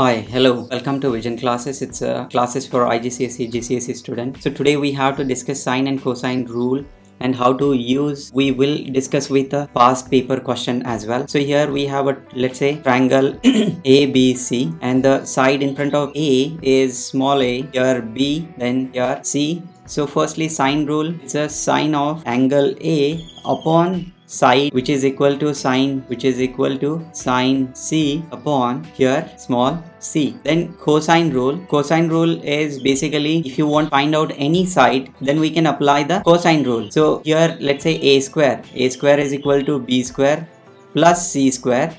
Hi, hello. Welcome to Vision classes. It's uh, classes for IGCSE, GCSE student. So today we have to discuss sine and cosine rule and how to use we will discuss with a past paper question as well so here we have a let's say triangle abc and the side in front of a is small a here b then here c so firstly sine rule it's a sine of angle a upon side which is equal to sine which is equal to sine c upon here small c. Then cosine rule. Cosine rule is basically if you want to find out any side then we can apply the cosine rule. So here let's say a square. A square is equal to b square plus c square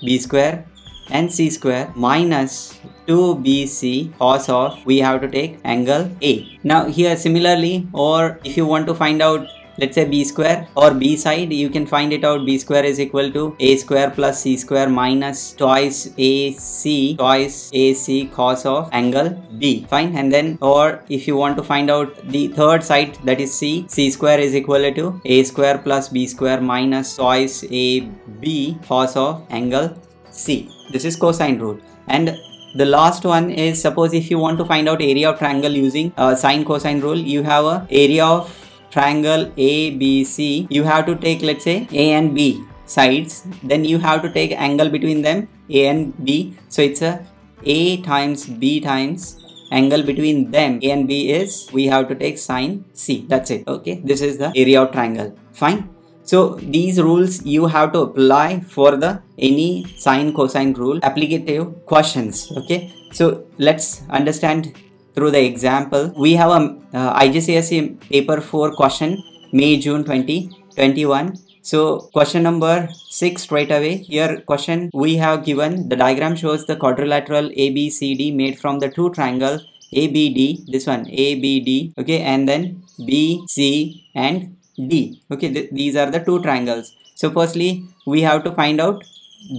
b square and c square minus 2bc cos of we have to take angle a. Now here similarly or if you want to find out let's say b square or b side you can find it out. B square is equal to a square plus c square minus twice ac twice ac cos of angle b. Fine. And then or if you want to find out the third side that is c c square is equal to a square plus b square minus twice a b cos of angle c. This is cosine rule and the last one is suppose if you want to find out area of triangle using uh, sine cosine rule you have a area of triangle ABC, you have to take let's say A and B sides, then you have to take angle between them A and B. So it's a A times B times angle between them A and B is we have to take sine C. That's it. Okay. This is the area of triangle. Fine. So these rules you have to apply for the any sine cosine rule applicative questions. Okay. So let's understand through the example. We have a uh, IGCSE paper 4 question May June 2021. So question number 6 straight away. Here question we have given the diagram shows the quadrilateral ABCD made from the two triangle ABD this one ABD okay and then BC and D okay th these are the two triangles. So firstly we have to find out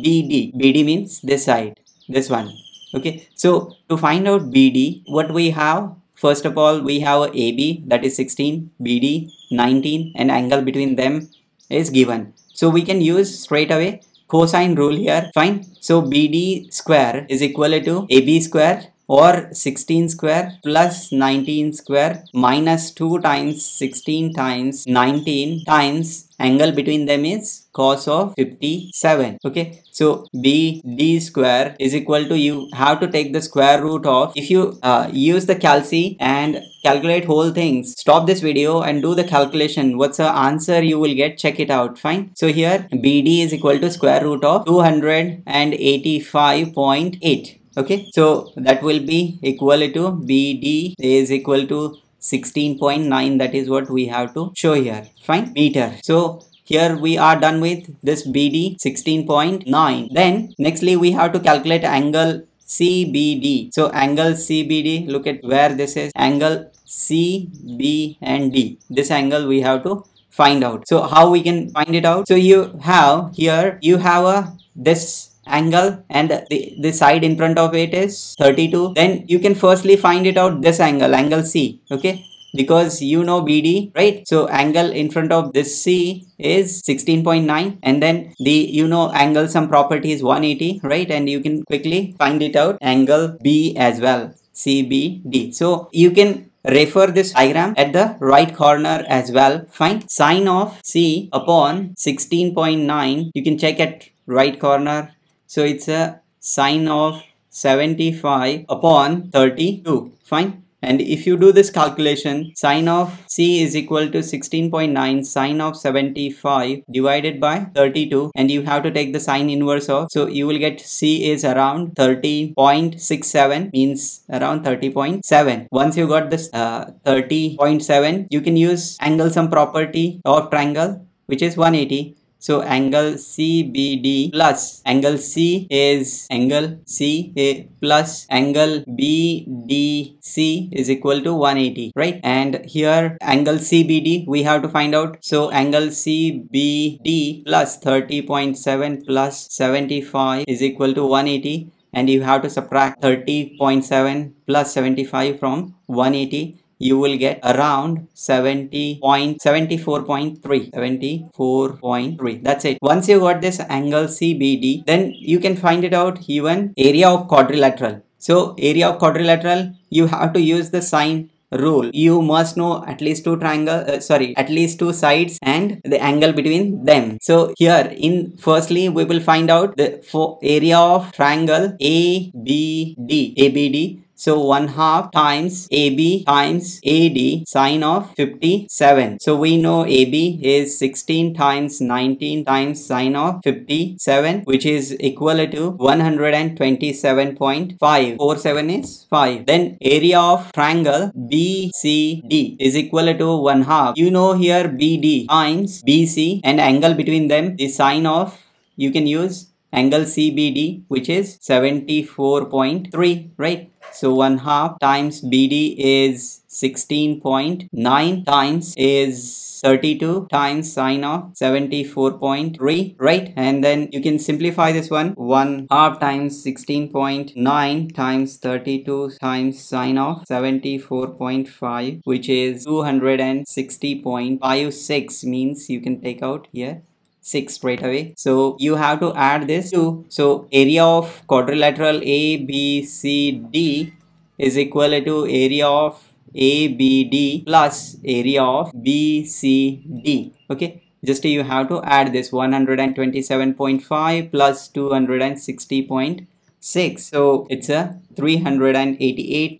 BD BD means this side this one okay so to find out bd what we have? First of all we have ab that is 16 bd 19 and angle between them is given. So we can use straight away cosine rule here. Fine. So bd square is equal to ab square or 16 square plus 19 square minus 2 times 16 times 19 times angle between them is cos of 57 okay? So bd square is equal to you have to take the square root of if you uh, use the calci and calculate whole things stop this video and do the calculation. What's the answer? You will get check it out. Fine? So here bd is equal to square root of 285.8 okay so that will be equal to bd is equal to 16.9 that is what we have to show here. Fine meter. So here we are done with this BD 16.9 then nextly we have to calculate angle CBD so angle CBD look at where this is. Angle CB and D. This angle we have to find out. So how we can find it out? So you have here you have a this angle and the, the side in front of it is 32 then you can firstly find it out this angle angle C okay? Because you know BD right? So angle in front of this C is 16.9 and then the you know angle some property is 180 right? And you can quickly find it out angle B as well CBD so you can refer this diagram at the right corner as well. Fine sine of C upon 16.9 you can check at right corner so it's a sine of 75 upon 32. Fine. And if you do this calculation, sine of C is equal to 16.9 sine of 75 divided by 32 and you have to take the sine inverse of so you will get C is around 30.67 means around 30.7. Once you got this uh, 30.7 you can use angle sum property of triangle which is 180 so angle CBD plus angle C is angle CA plus angle BDC is equal to 180, right? And here angle CBD we have to find out. So angle CBD plus 30.7 plus 75 is equal to 180 and you have to subtract 30.7 plus 75 from 180 you will get around 70.74.3 74.3 that's it. Once you got this angle CBD then you can find it out even area of quadrilateral. So area of quadrilateral you have to use the sine rule. You must know at least two triangle uh, sorry at least two sides and the angle between them. So here in firstly we will find out the for area of triangle abd abd so 1 half times AB times AD sine of 57. So we know AB is 16 times 19 times sine of 57 which is equal to 127.5. 47 is 5. Then area of triangle BCD is equal to 1 half. You know here BD times BC and angle between them the sine of you can use angle CBD which is 74.3 right? So 1 half times BD is 16.9 times is 32 times sine of 74.3 right? And then you can simplify this one. 1 half times 16.9 times 32 times sine of 74.5 which is 260.56 means you can take out here 6 straight away. So you have to add this to, so area of quadrilateral ABCD is equal to area of ABD plus area of BCD. Okay, just you have to add this 127.5 plus 260.6. So it's a 388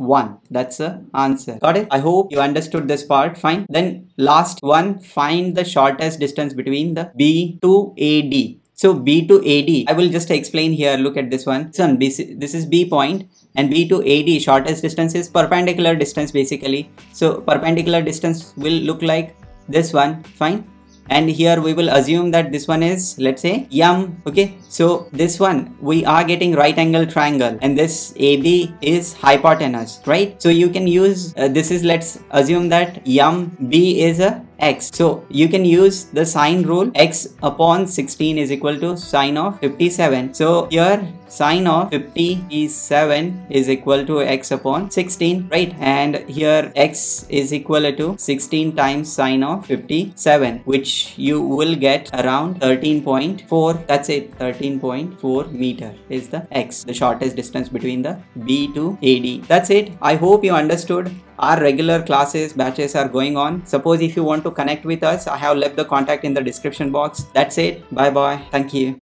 1 that's the answer. Got it? I hope you understood this part. Fine. Then last one find the shortest distance between the b to ad so b to ad i will just explain here. Look at this one. So this is b point and b to ad shortest distance is perpendicular distance basically. So perpendicular distance will look like this one. Fine and here we will assume that this one is let's say m okay? So this one we are getting right angle triangle. And this ab is hypotenuse right? So you can use uh, this is let's assume that yum B is a x. So you can use the sine rule. X upon 16 is equal to sine of 57. So here sine of 57 is equal to x upon 16 right? And here x is equal to 16 times sine of 57 which you will get around 13.4 that's it. 13.4 meter is the x the shortest distance between the b to ad that's it. I hope you understood our regular classes batches are going on. Suppose if you want to connect with us i have left the contact in the description box. That's it. Bye bye thank you